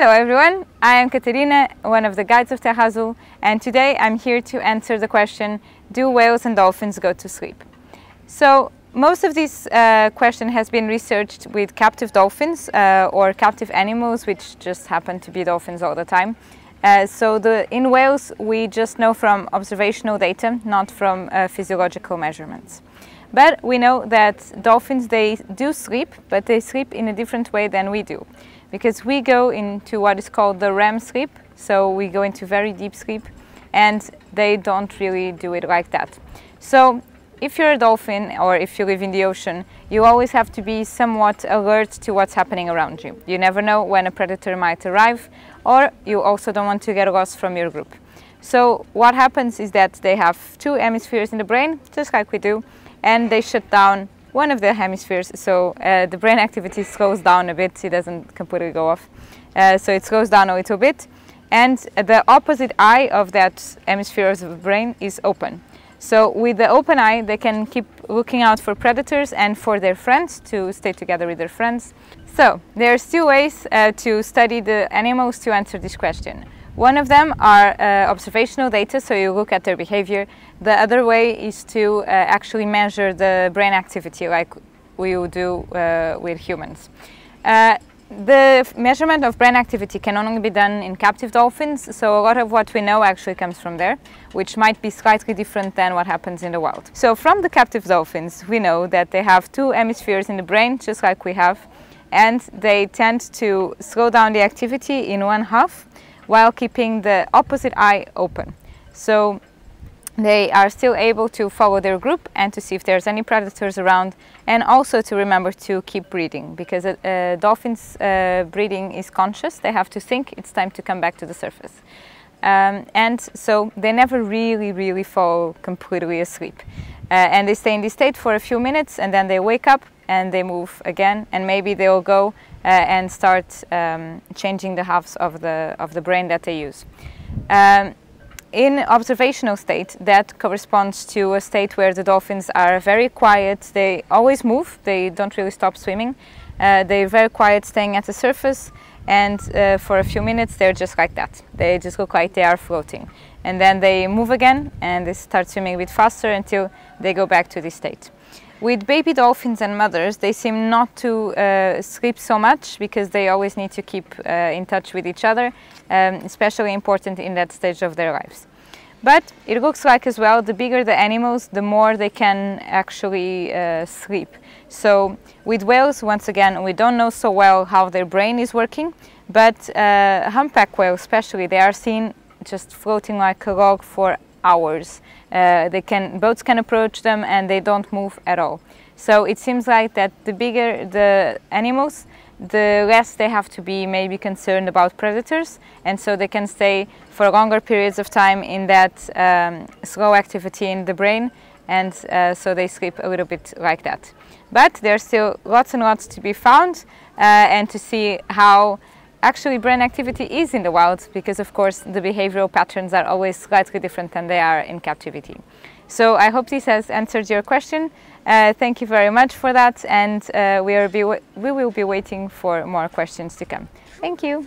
Hello everyone, I am Katerina, one of the guides of Terra Azul, and today I'm here to answer the question, do whales and dolphins go to sleep? So most of this uh, question has been researched with captive dolphins uh, or captive animals, which just happen to be dolphins all the time. Uh, so the, in whales, we just know from observational data, not from uh, physiological measurements. But we know that dolphins, they do sleep, but they sleep in a different way than we do. Because we go into what is called the REM sleep, so we go into very deep sleep, and they don't really do it like that. So if you're a dolphin or if you live in the ocean, you always have to be somewhat alert to what's happening around you. You never know when a predator might arrive or you also don't want to get lost from your group. So what happens is that they have two hemispheres in the brain, just like we do, and they shut down one of the hemispheres, so uh, the brain activity slows down a bit, it doesn't completely go off. Uh, so it slows down a little bit, and the opposite eye of that hemisphere of the brain is open. So with the open eye, they can keep looking out for predators and for their friends to stay together with their friends. So there are two ways uh, to study the animals to answer this question. One of them are uh, observational data, so you look at their behavior. The other way is to uh, actually measure the brain activity like we do uh, with humans. Uh, the measurement of brain activity can only be done in captive dolphins, so a lot of what we know actually comes from there, which might be slightly different than what happens in the wild. So from the captive dolphins, we know that they have two hemispheres in the brain, just like we have, and they tend to slow down the activity in one half while keeping the opposite eye open. So they are still able to follow their group and to see if there's any predators around and also to remember to keep breathing because uh, uh, dolphins uh, breathing is conscious. They have to think. It's time to come back to the surface um, and so they never really really fall completely asleep. Uh, and they stay in this state for a few minutes and then they wake up and they move again and maybe they'll go uh, and start um, changing the halves of the of the brain that they use. Um, in observational state, that corresponds to a state where the dolphins are very quiet. They always move. They don't really stop swimming. Uh, they're very quiet, staying at the surface, and uh, for a few minutes they're just like that. They just look like they are floating. And then they move again, and they start swimming a bit faster until they go back to this state. With baby dolphins and mothers, they seem not to uh, sleep so much because they always need to keep uh, in touch with each other, um, especially important in that stage of their lives. But it looks like as well, the bigger the animals, the more they can actually uh, sleep. So with whales, once again, we don't know so well how their brain is working, but uh, humpback whales especially, they are seen just floating like a log for hours. Uh, they can, boats can approach them and they don't move at all. So it seems like that the bigger the animals, the less they have to be maybe concerned about predators and so they can stay for longer periods of time in that um, slow activity in the brain and uh, so they sleep a little bit like that. But there's still lots and lots to be found uh, and to see how actually brain activity is in the wild because of course the behavioral patterns are always slightly different than they are in captivity. So I hope this has answered your question. Uh, thank you very much for that and uh, we, are we will be waiting for more questions to come. Thank you.